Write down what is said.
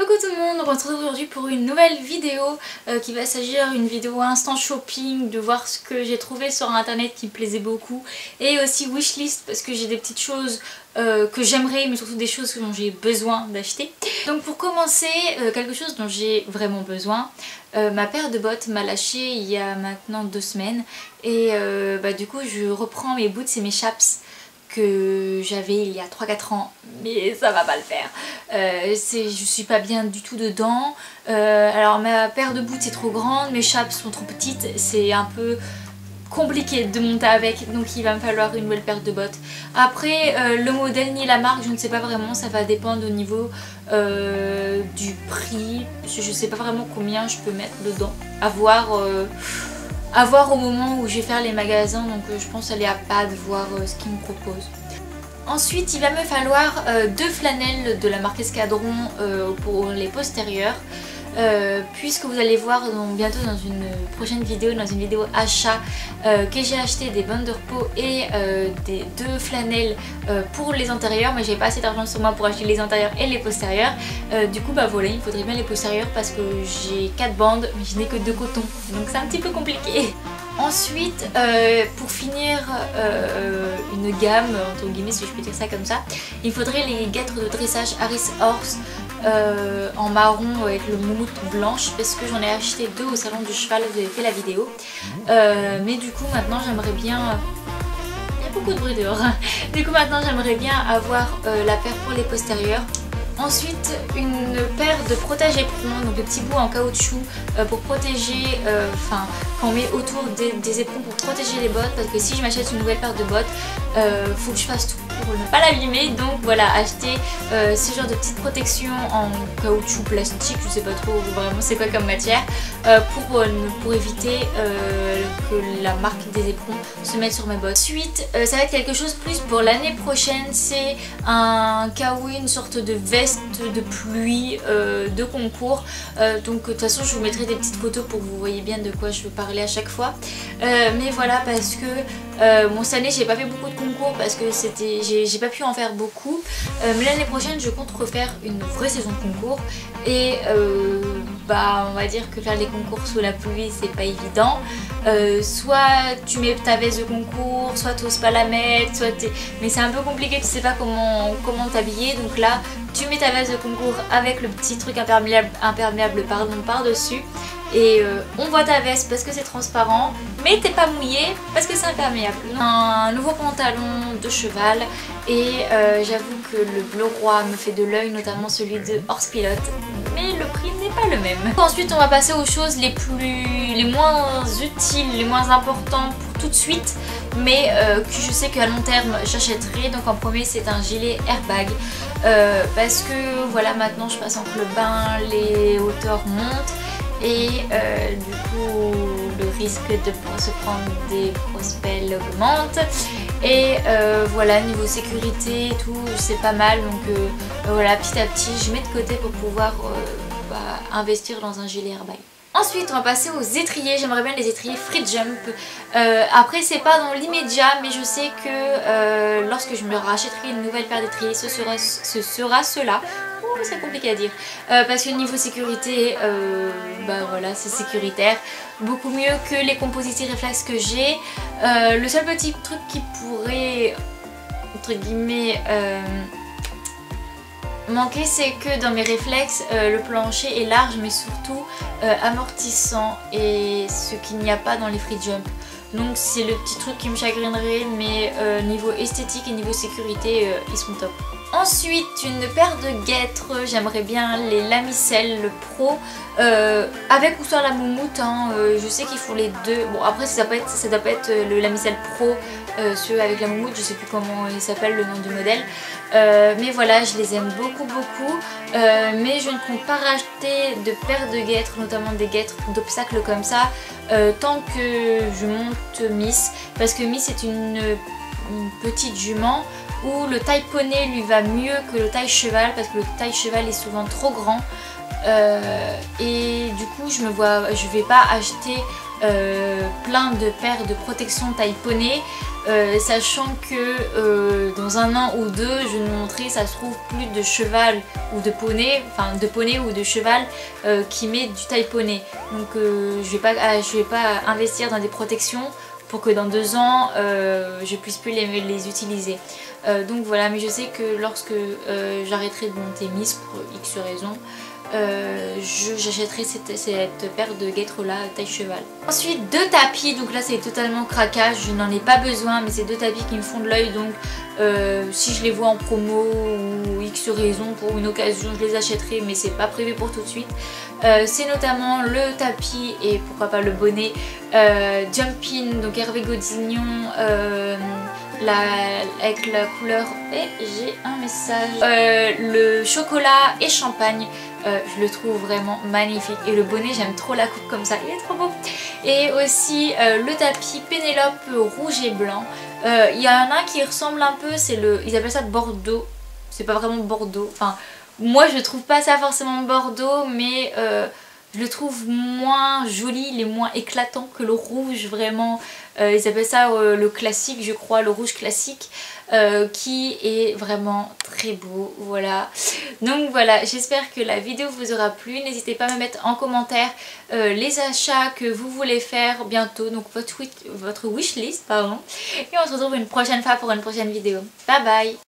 Coucou tout le monde, on se retrouve aujourd'hui pour une nouvelle vidéo euh, qui va s'agir d'une vidéo instant shopping, de voir ce que j'ai trouvé sur internet qui me plaisait beaucoup et aussi wishlist parce que j'ai des petites choses euh, que j'aimerais mais surtout des choses dont j'ai besoin d'acheter. Donc pour commencer, euh, quelque chose dont j'ai vraiment besoin, ma paire de bottes m'a lâché il y a maintenant deux semaines et bah, du coup je reprends mes boots et mes chaps que j'avais il y a 3-4 ans mais ça va pas le faire. Euh, je suis pas bien du tout dedans. Euh, alors ma paire de boots est trop grande mes chapes sont trop petites. C'est un peu compliqué de monter avec donc il va me falloir une nouvelle paire de bottes. Après euh, le modèle ni la marque je ne sais pas vraiment. Ça va dépendre au niveau du prix. Je sais pas vraiment combien je peux mettre dedans. À voir à voir au moment où je vais faire les magasins donc euh, je pense aller à de voir euh, ce qu'ils me proposent. Ensuite il va me falloir euh, deux flanelles de la marque Escadron pour les postérieurs. Euh, puisque vous allez voir bientôt dans une prochaine vidéo, dans une vidéo achat, euh, que j'ai acheté des bandes de repos et euh, des deux flanelles pour les antérieurs, mais j'ai pas assez d'argent sur moi pour acheter les antérieurs et les postérieurs. du coup bah voilà, il faudrait bien les postérieurs parce que j'ai 4 bandes, mais je n'ai que deux cotons, donc c'est un petit peu compliqué. Ensuite, pour finir une gamme, entre guillemets si je peux dire ça comme ça, il faudrait les guêtres de dressage Harris Horse euh, en marron avec le moumoute blanche parce que j'en ai acheté deux au salon du cheval, vous avez fait la vidéo. Euh, mais du coup maintenant j'aimerais bien... Il y a beaucoup de bruit dehors. du coup maintenant j'aimerais bien avoir euh, la paire pour les postérieurs. Ensuite, une paire de protège éperons, donc de petits bouts en caoutchouc pour protéger, enfin, quand on met autour des, des, pour protéger les bottes, parce que si je m'achète une nouvelle paire de bottes, faut que je fasse tout ne pas l'abîmer. Donc voilà acheter euh, ce genre de petites protections en caoutchouc plastique je sais pas trop vraiment c'est quoi comme matière euh, pour, euh, pour éviter que la marque des éperons se mette sur mes bottes ensuite ça va être quelque chose plus pour l'année prochaine. C'est un kawaii une sorte de veste de pluie de concours. Donc de toute façon je vous mettrai des petites photos pour que vous voyez bien de quoi je veux parler à chaque fois. Mais voilà parce que bon cette année j'ai pas fait beaucoup de concours parce que c'était j'ai pas pu en faire beaucoup. Euh, mais l'année prochaine, je compte refaire une vraie saison de concours. Et euh, bah, on va dire que faire les concours sous la pluie, c'est pas évident. Euh, soit tu mets ta veste de concours, soit tu pas la mettre, soit Mais c'est un peu compliqué, tu sais pas comment comment t'habiller. Donc là, tu mets ta veste de concours avec le petit truc imperméable, imperméable pardon, par-dessus et euh, on voit ta veste parce que c'est transparent mais t'es pas mouillé parce que c'est imperméable. Un nouveau pantalon de cheval et euh, j'avoue que le bleu roi me fait de l'œil notamment celui de Horse Pilote mais le prix n'est pas le même. Ensuite on va passer aux choses les plus les moins utiles, les moins importantes pour tout de suite mais euh, que je sais qu'à long terme j'achèterai donc en premier c'est un gilet airbag parce que voilà maintenant je passe entre le bain, les hauteurs montent et euh, du coup le risque de se prendre des prospects augmente et euh, voilà niveau sécurité et tout c'est pas mal donc euh, voilà petit à petit je mets de côté pour pouvoir bah, investir dans un gilet airbag. Ensuite on va passer aux étriers, j'aimerais bien les étriers free jump. après c'est pas dans l'immédiat mais je sais que lorsque je me rachèterai une nouvelle paire d'étriers ce sera cela c'est compliqué à dire. Euh, parce que niveau sécurité, euh, bah voilà, c'est sécuritaire. Beaucoup mieux que les composites réflexes que j'ai. Euh, le seul petit truc qui pourrait, entre guillemets, manquer, c'est que dans mes réflexes, le plancher est large, mais surtout amortissant. Et ce qu'il n'y a pas dans les free jump. Donc c'est le petit truc qui me chagrinerait, mais niveau esthétique et niveau sécurité, ils sont top. Ensuite, une paire de guêtres, j'aimerais bien les Lamicelles Pro, euh, avec ou sans la moumoute, hein, euh, je sais qu'ils font les deux. Bon après ça doit pas être, doit pas être euh, le Lamicelle Pro, ceux avec la moumoute, je sais plus comment il s'appelle le nom du modèle. mais voilà, je les aime beaucoup beaucoup, mais je ne compte pas racheter de paires de guêtres, notamment des guêtres d'obstacles comme ça, tant que je monte Miss, parce que Miss est une petite jument où le taille poney lui va mieux que le taille cheval parce que le taille cheval est souvent trop grand euh, et du coup je me vois je vais pas acheter plein de paires de protection taille poney euh, sachant que euh, dans un an ou deux, je vais vous montrer, ça se trouve plus de cheval ou de poney, enfin de poney ou de cheval euh, qui met du taille poney. Donc je vais pas, je vais pas investir dans des protections pour que dans deux ans je puisse plus les, utiliser. donc voilà, mais je sais que lorsque j'arrêterai de monter Miss pour X raisons, euh, j'achèterai cette, paire de guêtres là taille cheval. Ensuite deux tapis, donc là c'est totalement craquage, je n'en ai pas besoin mais c'est deux tapis qui me font de l'œil donc euh, si je les vois en promo ou X raison pour une occasion je les achèterai mais c'est pas prévu pour tout de suite. Euh, c'est notamment le tapis et pourquoi pas le bonnet Jumpin, donc Hervé Godsignon avec la couleur et j'ai un message. Le chocolat et champagne euh, je le trouve vraiment magnifique. Et le bonnet j'aime trop la coupe comme ça, il est trop beau. Et aussi euh, le tapis Pénélope rouge et blanc. Euh, il y en a un qui ressemble un peu, c'est le, ils appellent ça Bordeaux. C'est pas vraiment Bordeaux, enfin moi je trouve pas ça forcément Bordeaux mais je le trouve moins joli, il est moins éclatant que le rouge vraiment. Euh, ils appellent ça euh, le classique je crois, le rouge classique euh, qui est vraiment très beau, voilà. Donc voilà, j'espère que la vidéo vous aura plu. N'hésitez pas à me mettre en commentaire les achats que vous voulez faire bientôt, donc votre, votre wishlist, pardon. Et on se retrouve une prochaine fois pour une prochaine vidéo. Bye bye